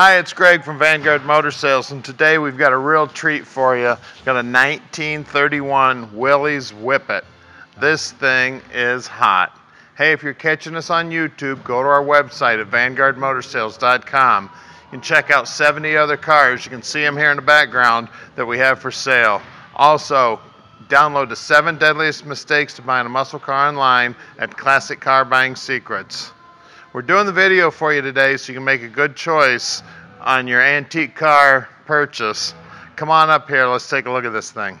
Hi, it's Greg from Vanguard Motor Sales, and today we've got a real treat for you. We've got a 1931 Willys Whippet. This thing is hot. Hey, if you're catching us on YouTube, go to our website at vanguardmotorsales.com. You can check out 70 other cars. You can see them here in the background that we have for sale. Also, download the seven deadliest mistakes to buying a muscle car online at Classic Car Buying Secrets. We're doing the video for you today so you can make a good choice on your antique car purchase. Come on up here, let's take a look at this thing.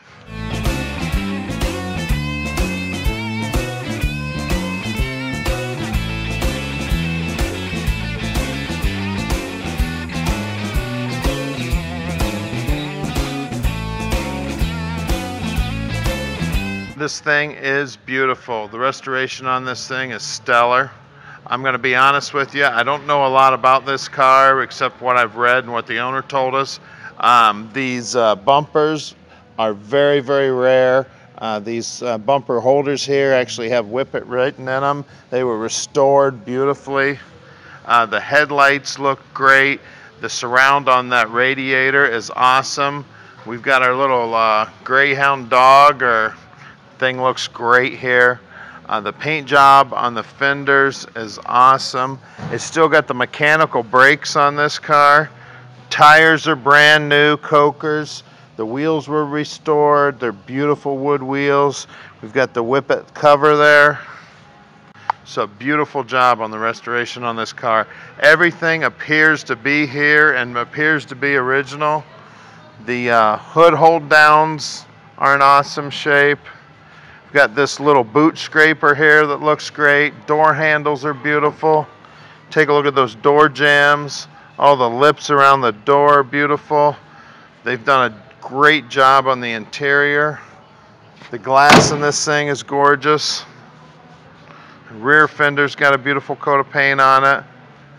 This thing is beautiful. The restoration on this thing is stellar. I'm going to be honest with you, I don't know a lot about this car except what I've read and what the owner told us. Um, these uh, bumpers are very, very rare. Uh, these uh, bumper holders here actually have Whippet written in them. They were restored beautifully. Uh, the headlights look great. The surround on that radiator is awesome. We've got our little uh, Greyhound dog or Thing looks great here. Uh, the paint job on the fenders is awesome. It's still got the mechanical brakes on this car. Tires are brand new, Cokers. The wheels were restored. They're beautiful wood wheels. We've got the Whippet cover there. So beautiful job on the restoration on this car. Everything appears to be here and appears to be original. The uh, hood hold downs are in awesome shape. We've got this little boot scraper here that looks great. Door handles are beautiful. Take a look at those door jambs. All the lips around the door beautiful. They've done a great job on the interior. The glass in this thing is gorgeous. Rear fender's got a beautiful coat of paint on it.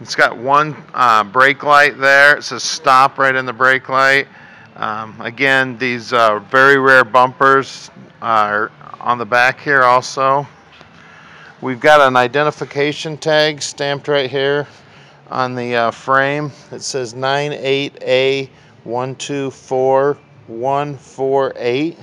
It's got one uh, brake light there. It says stop right in the brake light. Um, again, these uh, very rare bumpers are on the back here also. We've got an identification tag stamped right here on the uh, frame. It says 98A124148.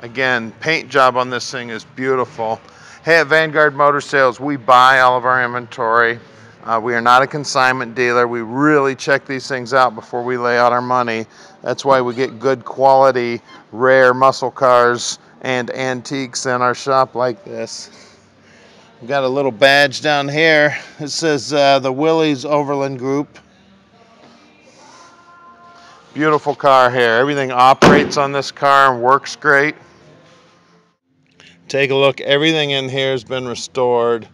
Again, paint job on this thing is beautiful. Hey, at Vanguard Motor Sales, we buy all of our inventory. Uh, we are not a consignment dealer. We really check these things out before we lay out our money. That's why we get good quality, rare muscle cars and antiques in our shop like this. We've got a little badge down here. It says uh, the Willys Overland Group. Beautiful car here. Everything operates on this car and works great. Take a look. Everything in here has been restored.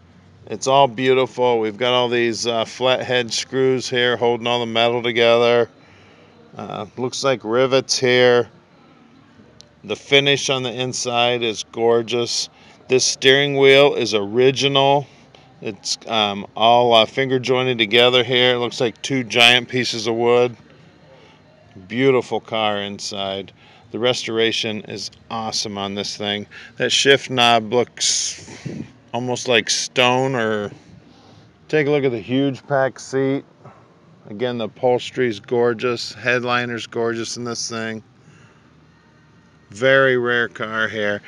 It's all beautiful. We've got all these uh, flathead screws here holding all the metal together. Uh, looks like rivets here. The finish on the inside is gorgeous. This steering wheel is original. It's um, all uh, finger jointed together here. It looks like two giant pieces of wood. Beautiful car inside. The restoration is awesome on this thing. That shift knob looks almost like stone or take a look at the huge pack seat. Again, the upholstery is gorgeous. Headliner's gorgeous in this thing. Very rare car here.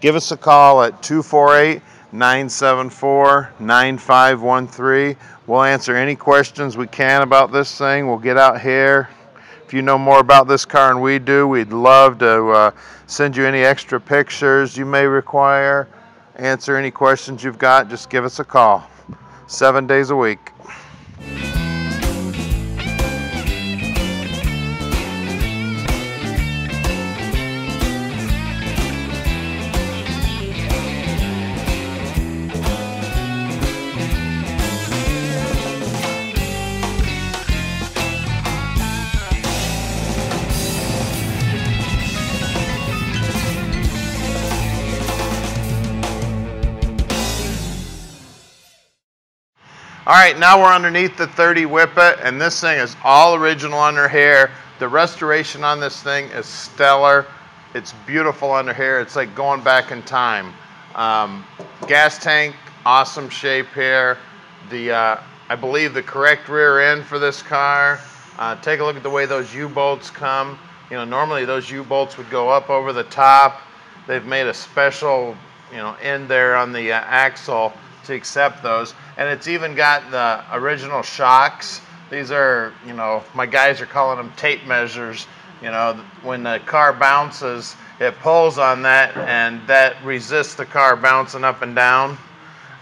Give us a call at 248 974 9513. We'll answer any questions we can about this thing. We'll get out here. If you know more about this car than we do, we'd love to uh, send you any extra pictures you may require. Answer any questions you've got. Just give us a call. Seven days a week. All right, now we're underneath the 30 Whippet, and this thing is all original under here. The restoration on this thing is stellar. It's beautiful under here. It's like going back in time. Um, gas tank, awesome shape here. The, uh, I believe the correct rear end for this car. Uh, take a look at the way those U-bolts come. You know, normally those U-bolts would go up over the top. They've made a special, you know, end there on the uh, axle to accept those and it's even got the original shocks. These are, you know, my guys are calling them tape measures. You know, when the car bounces, it pulls on that, and that resists the car bouncing up and down.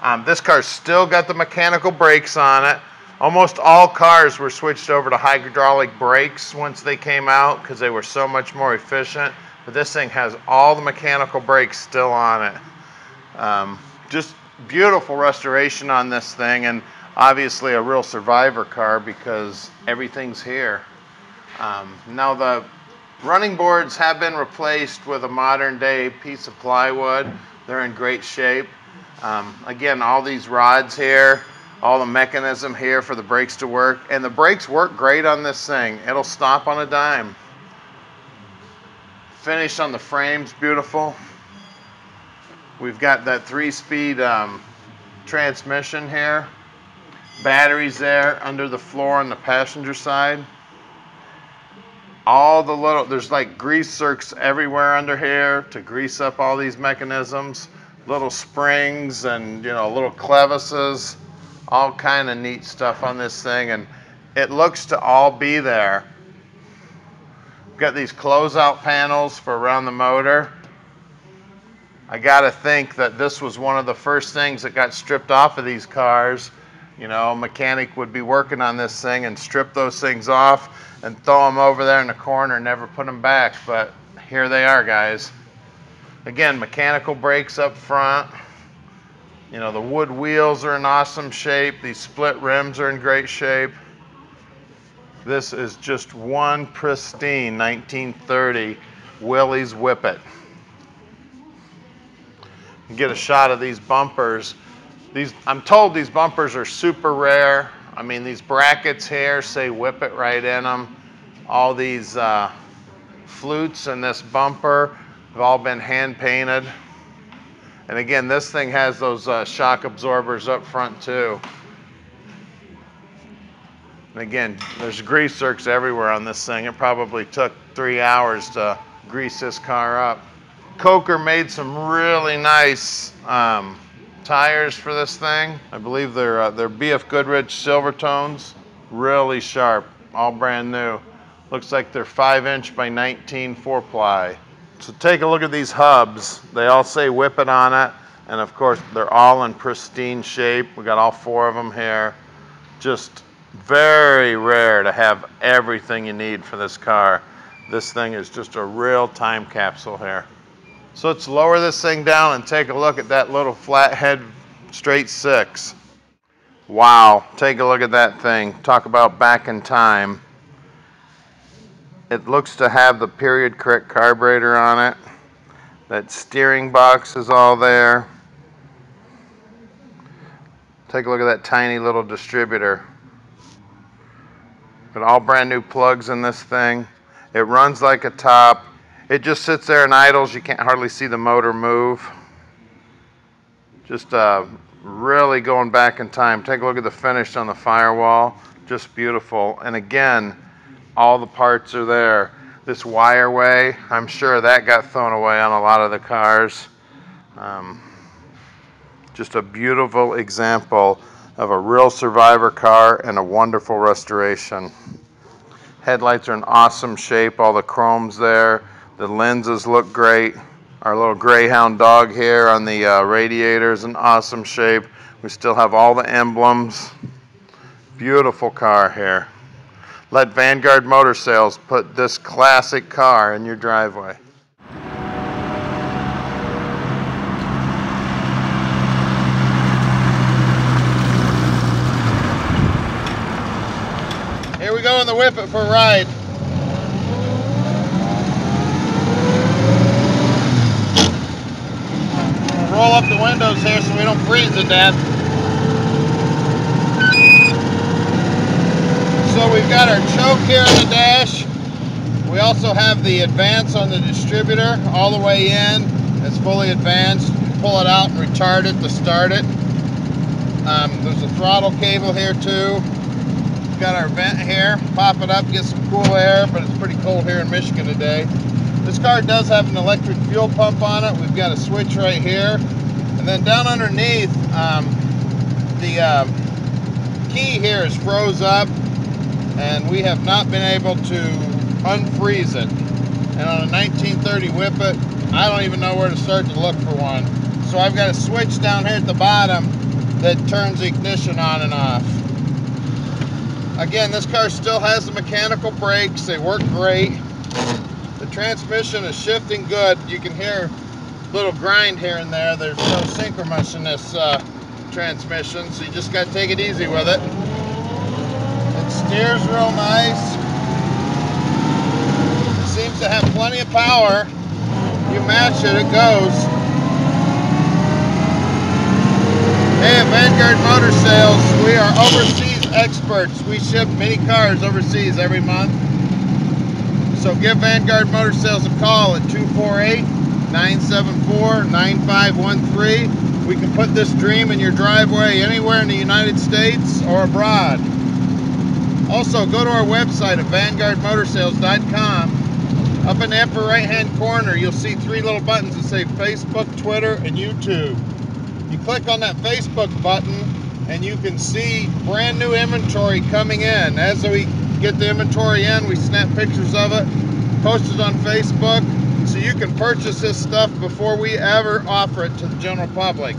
Um, this car's still got the mechanical brakes on it. Almost all cars were switched over to hydraulic brakes once they came out because they were so much more efficient. But this thing has all the mechanical brakes still on it. Um, just beautiful restoration on this thing and obviously a real survivor car because everything's here. Um, now the running boards have been replaced with a modern day piece of plywood. They're in great shape. Um, again, all these rods here, all the mechanism here for the brakes to work. And the brakes work great on this thing. It'll stop on a dime. Finish on the frame's beautiful. We've got that three-speed um, transmission here. Batteries there under the floor on the passenger side. All the little, there's like grease zerks everywhere under here to grease up all these mechanisms. Little springs and, you know, little clevises. All kind of neat stuff on this thing. And it looks to all be there. We've got these closeout panels for around the motor. I got to think that this was one of the first things that got stripped off of these cars. You know, a mechanic would be working on this thing and strip those things off and throw them over there in the corner, never put them back. But here they are, guys. Again, mechanical brakes up front. You know, the wood wheels are in awesome shape. These split rims are in great shape. This is just one pristine 1930 Willys Whippet get a shot of these bumpers. These, I'm told these bumpers are super rare. I mean, these brackets here say Whippet right in them. All these uh, flutes and this bumper have all been hand painted. And again, this thing has those uh, shock absorbers up front too. And again, there's grease zerks everywhere on this thing. It probably took three hours to grease this car up. Coker made some really nice um, tires for this thing. I believe they're, uh, they're BF Goodrich Silvertowns. Really sharp, all brand new. Looks like they're 5 inch by 19 4 ply. So take a look at these hubs. They all say Whippet on it. And of course, they're all in pristine shape. We got all four of them here. Just very rare to have everything you need for this car. This thing is just a real time capsule here. So let's lower this thing down and take a look at that little flathead straight six. Wow, take a look at that thing. Talk about back in time. It looks to have the period correct carburetor on it. That steering box is all there. Take a look at that tiny little distributor. But all brand new plugs in this thing. It runs like a top. It just sits there and idles. You can't hardly see the motor move. Just uh, really going back in time. Take a look at the finish on the firewall. Just beautiful. And again, all the parts are there. This wireway, I'm sure that got thrown away on a lot of the cars. Um, just a beautiful example of a real survivor car and a wonderful restoration. Headlights are in awesome shape, all the chrome's there. The lenses look great. Our little Greyhound dog here on the uh, radiator is in awesome shape. We still have all the emblems. Beautiful car here. Let Vanguard Motor Sales put this classic car in your driveway. Here we go in the Whippet for a ride. roll up the windows here so we don't freeze to death. So we've got our choke here in the dash. We also have the advance on the distributor all the way in. It's fully advanced. Pull it out and retard it to start it. Um, there's a throttle cable here too. We've got our vent here. Pop it up, get some cool air, but it's pretty cold here in Michigan today. This car does have an electric fuel pump on it. We've got a switch right here. And then down underneath, um, the um, key here is froze up and we have not been able to unfreeze it. And on a 1930 Whippet, I don't even know where to start to look for one. So I've got a switch down here at the bottom that turns the ignition on and off. Again, this car still has the mechanical brakes. They work great. The transmission is shifting good. You can hear a little grind here and there. There's no synchromesh in this uh, transmission, so you just got to take it easy with it. It steers real nice. It seems to have plenty of power. You match it, it goes. Hey, at Vanguard Motor Sales, we are overseas experts. We ship many cars overseas every month. So give Vanguard Motor Sales a call at 248-974-9513. We can put this dream in your driveway anywhere in the United States or abroad. Also, go to our website at vanguardmotorsales.com. Up in the upper right hand corner, you'll see three little buttons that say Facebook, Twitter, and YouTube. You click on that Facebook button and you can see brand new inventory coming in. As we get the inventory in, we snap pictures of it, post it on Facebook, so you can purchase this stuff before we ever offer it to the general public.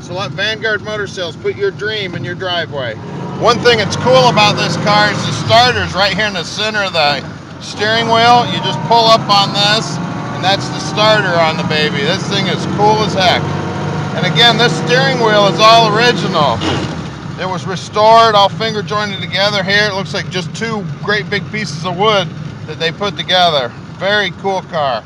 So let Vanguard Motor Sales put your dream in your driveway. One thing that's cool about this car is the starter's right here in the center of the steering wheel. You just pull up on this and that's the starter on the baby. This thing is cool as heck. And again, this steering wheel is all original. It was restored, all finger jointed together here. It looks like just two great big pieces of wood that they put together. Very cool car.